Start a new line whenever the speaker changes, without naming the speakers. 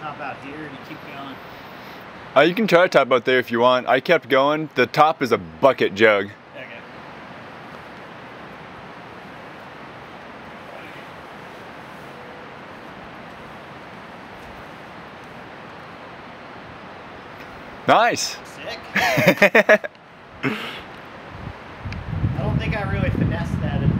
top out here and you keep going?
Uh, you can try to top out there if you want. I kept going. The top is a bucket jug.
Okay.
Nice.
Sick. I don't think I really finessed that.